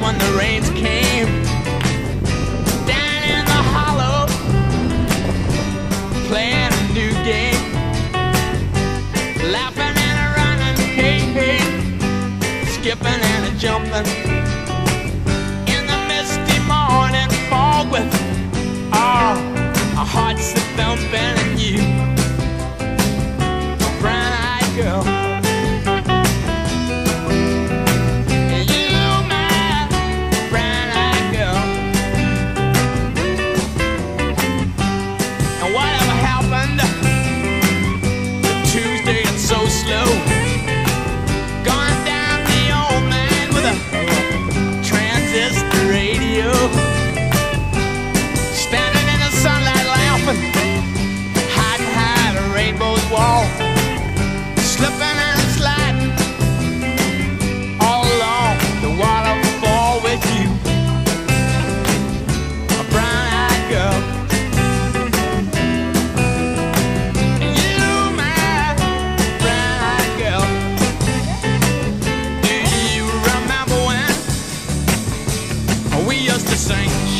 when the rains came. Down in the hollow Playing a new game. Laughing and a running hey, hey. Skipping and a jumping. fall, slipping and sliding all along the waterfall with you. A brown eyed girl. You, my brown eyed girl. Do you remember when we used to sing?